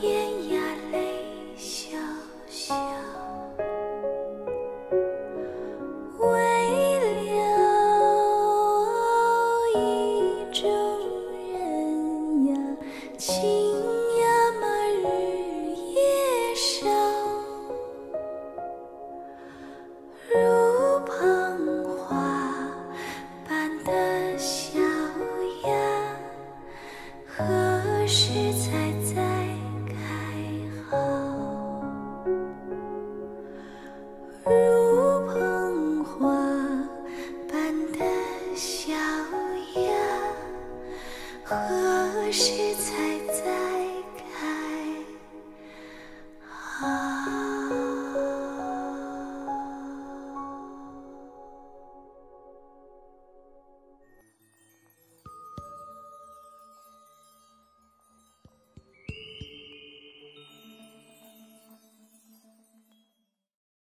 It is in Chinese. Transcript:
眼呀泪小小，为了一中人呀，情呀么日夜守，如捧花般的笑呀，何时才？如捧花般的小芽，何时采摘？